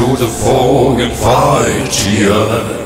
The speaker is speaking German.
Through the fog and fight here.